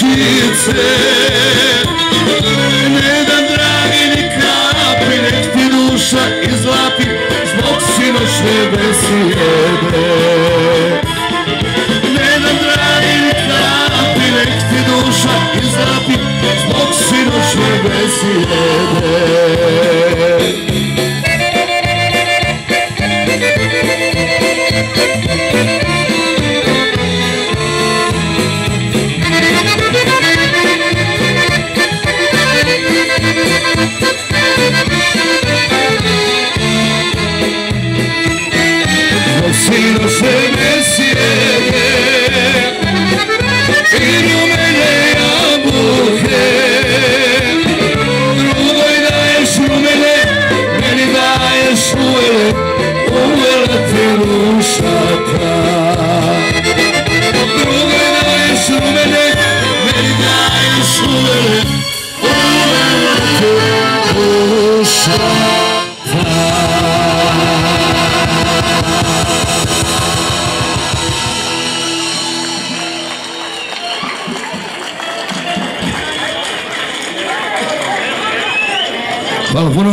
dušice Ne dam dragi ni kapi Nek ti duša izlapi Zbog sinoćne besijede Ne dam dragi ni kapi Nek ti duša izlapi Zbog sinoćne besijede Sino se me ciege I rumene jabuke. Drugoj daješ rumene Meni daješ uvele Uvele ti dušaka Vamos, vamos.